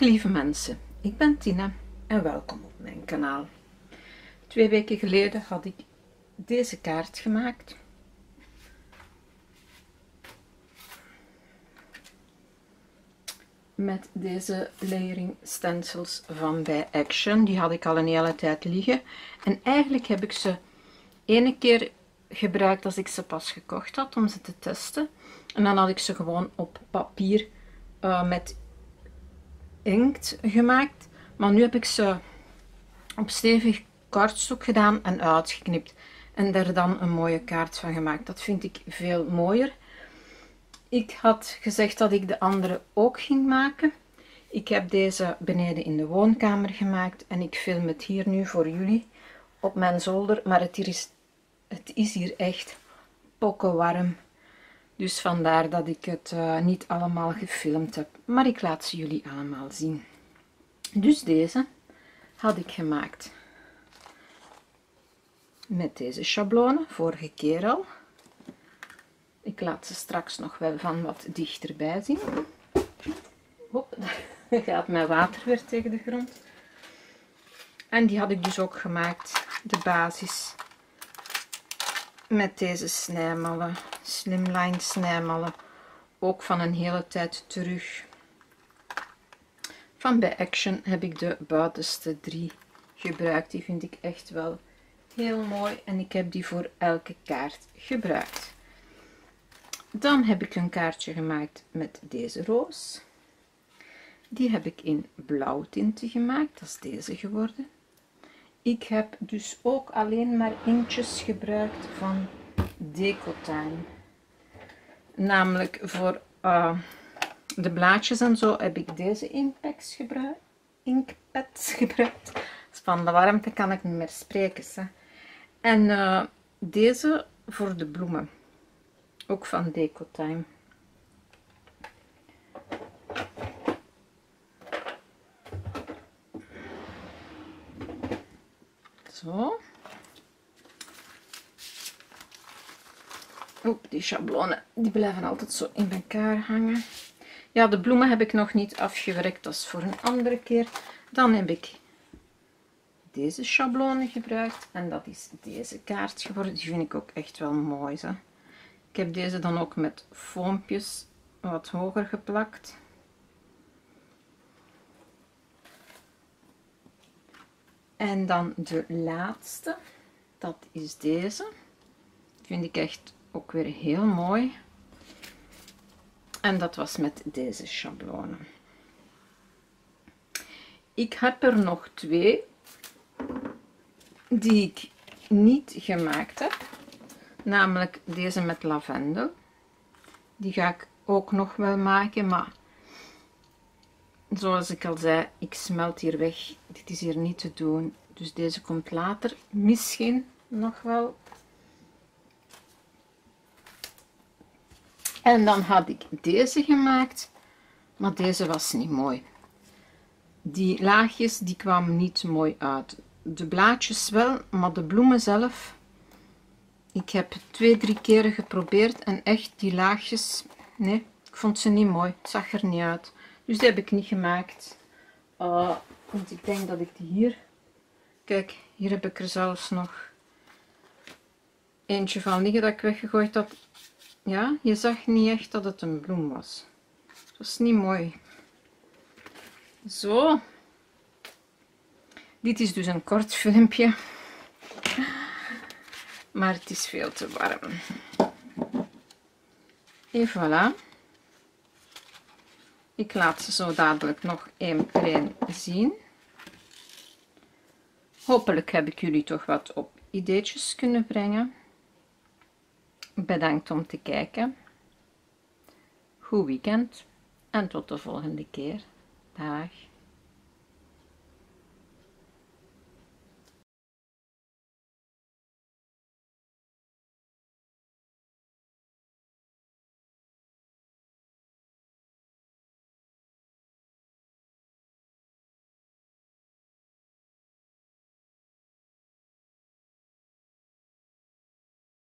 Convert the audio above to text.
lieve mensen, ik ben Tina en welkom op mijn kanaal. Twee weken geleden had ik deze kaart gemaakt. Met deze layering stencils van bij Action. Die had ik al een hele tijd liggen. En eigenlijk heb ik ze ene keer gebruikt als ik ze pas gekocht had om ze te testen. En dan had ik ze gewoon op papier uh, met inkt gemaakt. Maar nu heb ik ze op stevig kaartstok gedaan en uitgeknipt. En daar dan een mooie kaart van gemaakt. Dat vind ik veel mooier. Ik had gezegd dat ik de andere ook ging maken. Ik heb deze beneden in de woonkamer gemaakt. En ik film het hier nu voor jullie op mijn zolder. Maar het, hier is, het is hier echt pokkenwarm. Dus vandaar dat ik het uh, niet allemaal gefilmd heb. Maar ik laat ze jullie allemaal zien. Dus deze had ik gemaakt met deze schablonen, vorige keer al. Ik laat ze straks nog wel van wat dichterbij zien. Hop, gaat mijn water weer tegen de grond. En die had ik dus ook gemaakt, de basis, met deze snijmallen, slimline snijmallen, ook van een hele tijd terug. Van bij Action heb ik de buitenste drie gebruikt. Die vind ik echt wel heel mooi en ik heb die voor elke kaart gebruikt. Dan heb ik een kaartje gemaakt met deze roos. Die heb ik in blauw tinten gemaakt, dat is deze geworden. Ik heb dus ook alleen maar inktjes gebruikt van Decotime. Namelijk voor uh, de blaadjes en zo heb ik deze inkpads gebruikt. Inkpads gebruikt. Van de warmte kan ik niet meer spreken. Hè. En uh, deze voor de bloemen. Ook van Decotime. Zo. Oep, die schablonen die blijven altijd zo in elkaar hangen. Ja, de bloemen heb ik nog niet afgewerkt, dat is voor een andere keer. Dan heb ik deze schablonen gebruikt en dat is deze kaart geworden. Die vind ik ook echt wel mooi. Hè? Ik heb deze dan ook met foompjes wat hoger geplakt. En dan de laatste, dat is deze. Vind ik echt ook weer heel mooi. En dat was met deze schablonen. Ik heb er nog twee die ik niet gemaakt heb. Namelijk deze met lavendel. Die ga ik ook nog wel maken, maar zoals ik al zei, ik smelt hier weg. Dit is hier niet te doen. Dus deze komt later misschien nog wel. En dan had ik deze gemaakt, maar deze was niet mooi. Die laagjes die kwamen niet mooi uit. De blaadjes wel, maar de bloemen zelf. Ik heb twee, drie keren geprobeerd en echt die laagjes, nee, ik vond ze niet mooi. Het zag er niet uit. Dus die heb ik niet gemaakt. Uh, want ik denk dat ik die hier... Kijk, hier heb ik er zelfs nog eentje van liggen dat ik weggegooid had. Ja, je zag niet echt dat het een bloem was. Dat was niet mooi. Zo. Dit is dus een kort filmpje. Maar het is veel te warm. En voilà. Ik laat ze zo dadelijk nog één per zien. Hopelijk heb ik jullie toch wat op ideetjes kunnen brengen. Bedankt om te kijken. Goed weekend en tot de volgende keer. Dag.